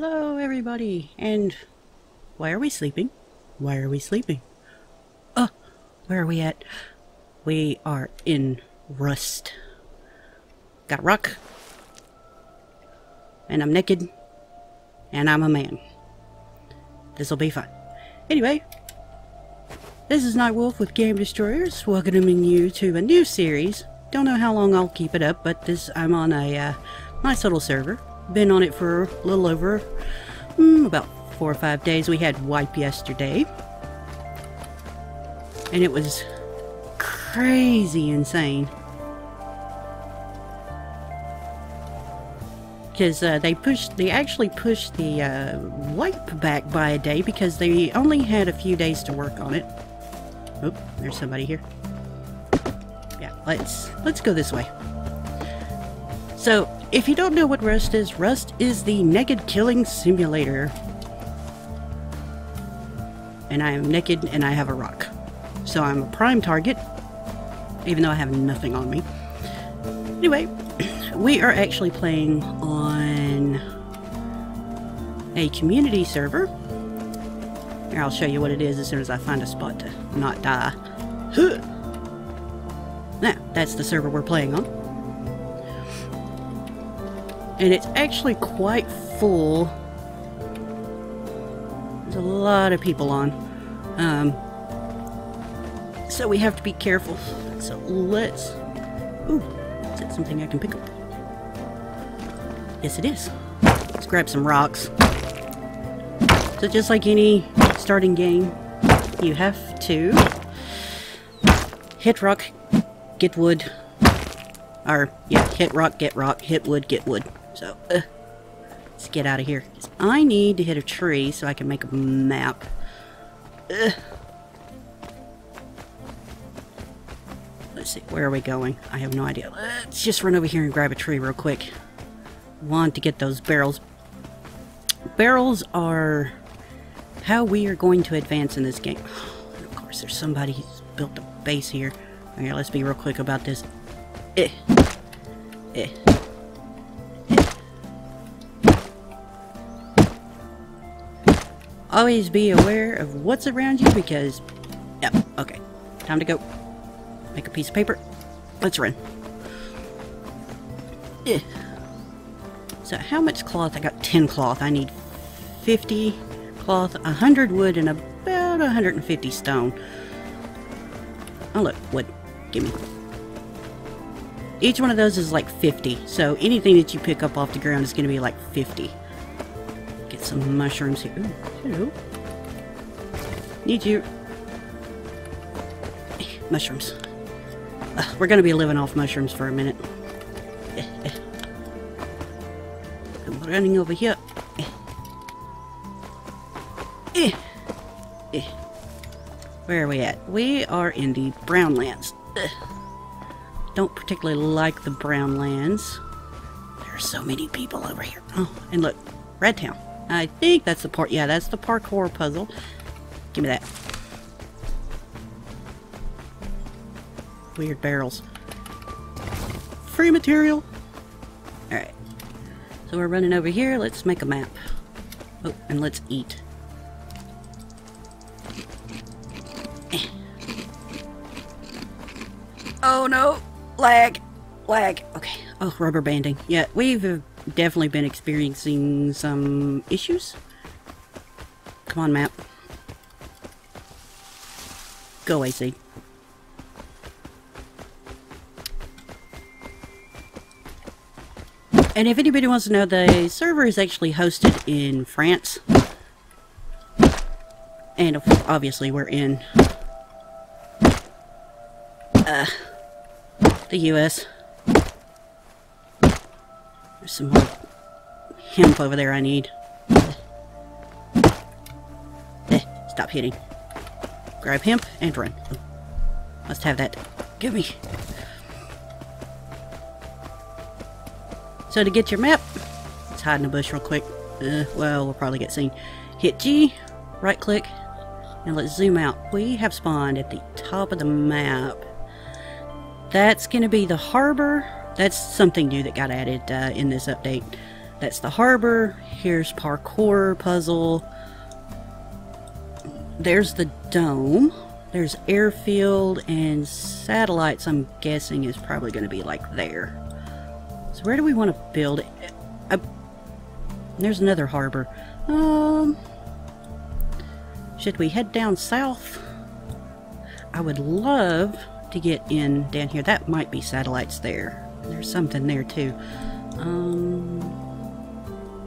Hello, everybody. And why are we sleeping? Why are we sleeping? Oh, where are we at? We are in Rust. Got rock. And I'm naked. And I'm a man. This'll be fun. Anyway, this is Niytewolfe with Game Destroyers, welcoming you to a new series. Don't know how long I'll keep it up, but this I'm on a uh, nice little server. Been on it for a little over mm, about four or five days. We had wipe yesterday, and it was crazy insane. Because uh, they pushed, they actually pushed the uh, wipe back by a day because they only had a few days to work on it. Oh, there's somebody here. Yeah, let's let's go this way. So, if you don't know what Rust is, Rust is the naked killing simulator. And I am naked and I have a rock. So I'm a prime target, even though I have nothing on me. Anyway, we are actually playing on a community server. Here, I'll show you what it is as soon as I find a spot to not die. Now, that's the server we're playing on and it's actually quite full. There's a lot of people on. Um, so we have to be careful. So let's... Ooh, is that something I can pick up? Yes, it is. Let's grab some rocks. So just like any starting game, you have to hit rock, get wood, or, yeah, hit rock, get rock, hit wood, get wood. Uh, let's get out of here. I need to hit a tree so I can make a map. Uh. Let's see, where are we going? I have no idea. Let's just run over here and grab a tree real quick. Want to get those barrels. Barrels are how we are going to advance in this game. Of course, there's somebody who's built a base here. Okay, let's be real quick about this. Eh. Eh. Always be aware of what's around you because... Yep, okay. Time to go. Make a piece of paper. Let's run. Yeah. So how much cloth? I got 10 cloth. I need 50 cloth, 100 wood, and about 150 stone. Oh look, wood. Give me. Each one of those is like 50. So anything that you pick up off the ground is going to be like 50 some mushrooms here. Ooh, hello. Need you. Mushrooms. Uh, we're gonna be living off mushrooms for a minute. I'm running over here. Where are we at? We are in the Brownlands. Don't particularly like the Brownlands. There are so many people over here. Oh, and look, Red Town. I think that's the part. Yeah, that's the parkour puzzle. Give me that. Weird barrels. Free material. Alright. So we're running over here. Let's make a map. Oh, and let's eat. Eh. Oh no! Lag! Lag. Okay. Oh, rubber banding. Yeah, we've definitely been experiencing some issues. Come on, map. Go AC. And if anybody wants to know, the server is actually hosted in France. And obviously we're in uh, the US. There's some more hemp over there I need. Eh, stop hitting. Grab hemp and run. Must have that. Give me. So to get your map, let's hide in the bush real quick. Uh, well, we'll probably get seen. Hit G, right click, and let's zoom out. We have spawned at the top of the map. That's going to be the harbor that's something new that got added uh, in this update. That's the harbor. Here's parkour puzzle. There's the dome. There's airfield and satellites, I'm guessing, is probably going to be like there. So where do we want to build? Uh, there's another harbor. Um, should we head down south? I would love to get in down here. That might be satellites there. There's something there too. Um,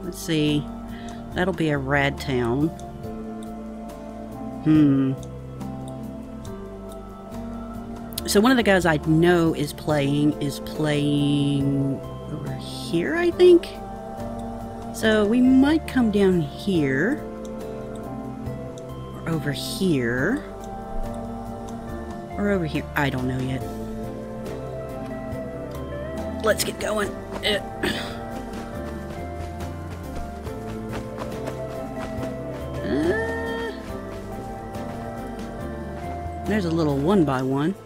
let's see. That'll be a rad town. Hmm. So one of the guys I know is playing is playing over here, I think. So we might come down here. Or over here. Or over here. I don't know yet. Let's get going. Uh. Uh, there's a little one by one.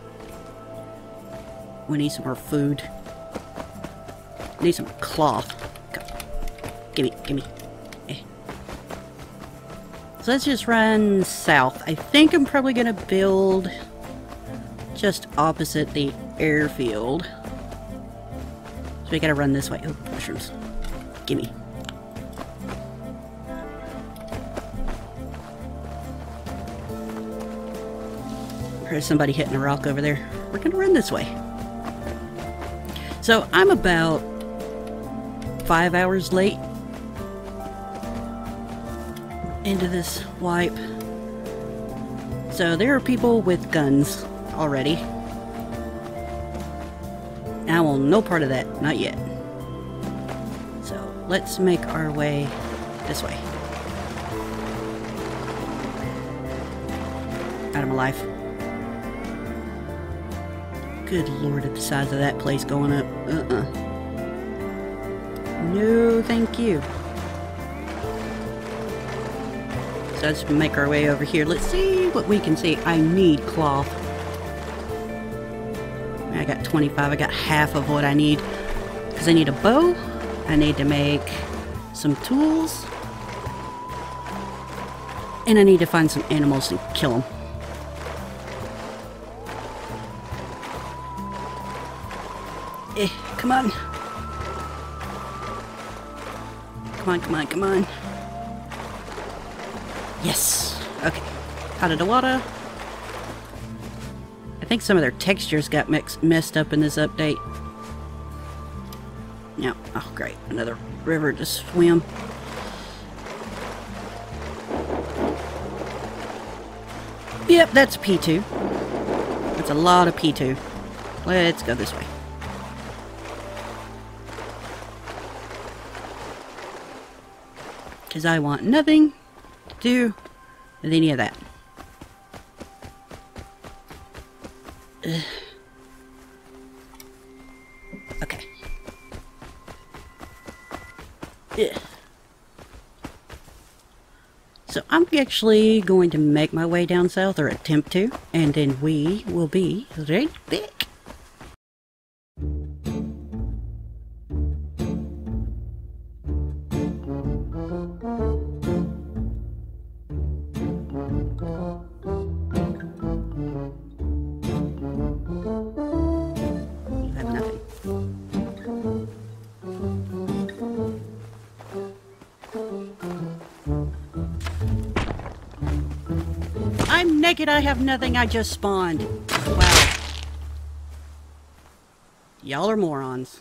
We need some more food. Need some cloth. Gimme, gimme. Eh. So let's just run south. I think I'm probably going to build just opposite the airfield. So we gotta run this way. Oh, mushrooms. Gimme. Heard somebody hitting a rock over there. We're gonna run this way. So I'm about five hours late into this wipe. So there are people with guns already. I will no part of that, not yet. So let's make our way this way. Out of my life. Good lord at the size of that place going up. Uh-uh. No, thank you. So let's make our way over here. Let's see what we can see. I need cloth. I got 25. I got half of what I need. Because I need a bow. I need to make some tools. And I need to find some animals and kill them. Eh, come on. Come on, come on, come on. Yes. Okay. Out of the water. I think some of their textures got mixed, messed up in this update. Yeah. Oh, great. Another river to swim. Yep, that's P2. That's a lot of P2. Let's go this way. Because I want nothing to do with any of that. So I'm actually going to make my way down south, or attempt to, and then we will be right back. I'm naked, I have nothing, I just spawned. Wow. Y'all are morons.